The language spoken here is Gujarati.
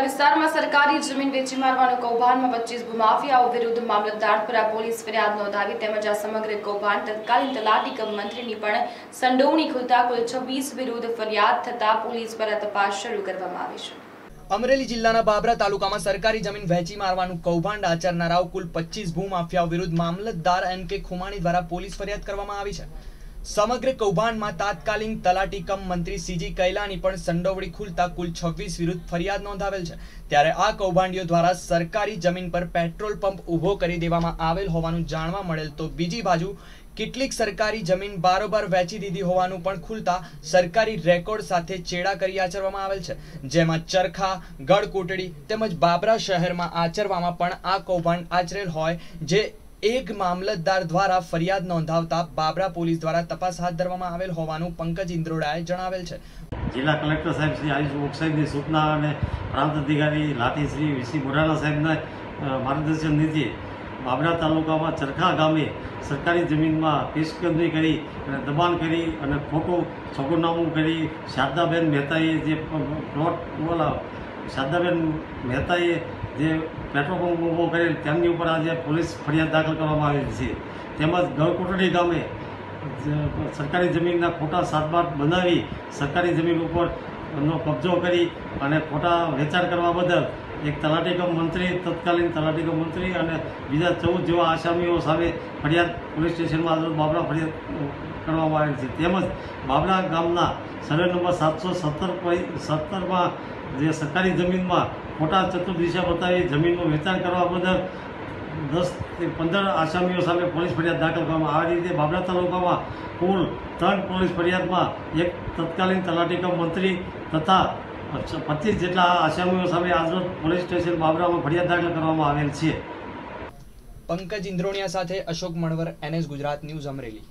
વિસ્તારમાં સરકારી જમીન વેચી મારવાનું કૌભાંડમાં પચીસ ભૂમાફિયાઓ વિરુદ્ધ મામલતદારપુરા પોલીસ ફરિયાદ નોંધાવી તેમજ આ સમગ્ર કૌભાંડ તત્કાલીન તલાટી કમ મંત્રીની પણ સંડોવણી ખુલતા કુલ છવ્વીસ વિરુદ્ધ ફરિયાદ થતા પોલીસ દ્વારા તપાસ શરૂ કરવામાં આવી છે. અમરેલી જિલ્લાના બાબરા તાલુકામાં સરકારી જમીન વહેંચી મારવાનું કૌભાંડ આચરનારાઓ કુલ પચીસ ભૂમાફિયાઓ વિરુદ્ધ મામલતદાર એન કે ખુમાણી દ્વારા પોલીસ ફરિયાદ કરવામાં આવી છે. સમગ્ર કૌભાંડમાં તાત્કાલિક તલાટી કમ મંત્રી સીજી કૈલાની પણ સંડોવણી ખુલતા કુલ છવ્વીસ વિરુદ્ધ ફરિયાદ નોંધાવેલ છે. ત્યારે આ કૌભાંડીઓ દ્વારા સરકારી જમીન પર પેટ્રોલ પંપ ઊભો કરી દેવામાં આવેલ હોવાનું જાણવા મળેલ તો બીજી બાજુ કેટલીક સરકારી જમીન બારોબાર વેચી દીધી હોવાનું પણ ખુલતા સરકારી રેકોર્ડ સાથે ચેડા કરી આચરવામાં આવેલ છે. જેમાં ચરખા ગઢકોટડી તેમજ બાબરા શહેરમાં આચરવામાં પણ આ કૌભાંડ આચરેલ હોય, જે એક મામલતદાર દ્વારા ફરિયાદ નોંધાવતા બાબરા પોલીસ દ્વારા તપાસ હાથ ધરવામાં આવેલ હોવાનું પંકજ ઇન્દ્રોડાએ જણાવેલ છે. જિલ્લા કલેક્ટર સાહેબ શ્રી આયુષ ઓક સાહેબની સૂચના અને પ્રાંત અધિકારી લાઠી શ્રી વીસી મોરાણા સાહેબના માર્ગદર્શન નીચે બાબરા તાલુકામાં ચરખા ગામે સરકારી જમીનમાં પેશકંદરી કરી અને દબાણ કરી અને ખોટું છગુનામું કરી શારદાબેન મહેતાએ જે પ્લોટ બોલા શારદાબેન મહેતાએ જે પેટ્રોલ પંપ ઊભો કરેલ તેમની ઉપર આજે પોલીસ ફરિયાદ દાખલ કરવામાં આવેલી છે. તેમજ ગળકોટડી ગામે સરકારી જમીનના ખોટા સાતબાટ બનાવી સરકારી જમીન ઉપર નો કબજો કરી અને ખોટા વેચાણ કરવા બદલ એક તલાટી કમ મંત્રી, તત્કાલીન તલાટીકમ મંત્રી અને બીજા ચૌદ જેવા આસામીઓ સામે ફરિયાદ પોલીસ સ્ટેશનમાં આજે બાબરા ફરિયાદ કરવામાં આવેલ છે. તેમજ બાબરા ગામના સર્વે નંબર સાતસો સત્તર સત્તરમાં જે સરકારી જમીનમાં ખોટા ચતુર્દિશા બતાવી જમીનનું વેચાણ કરવા બદલ દસ પંદર આસામીઓ સામે પોલીસ ફરિયાદ દાખલ કરવામાં આ રીતે બાબરા તાલુકામાં કુલ ત્રણ પોલીસ ફરિયાદમાં એક તત્કાલીન તલાટીકમ મંત્રી તથા પચીસ જેટલા આસામીઓ સામે આજરોજ પોલીસ સ્ટેશન બાબરામાં ફરિયાદ દાખલ કરવામાં આવેલ છે. પંકજ ઇન્દ્રોણિયા સાથે અશોક મણવર, એનએસ ગુજરાત ન્યૂઝ અમરેલી.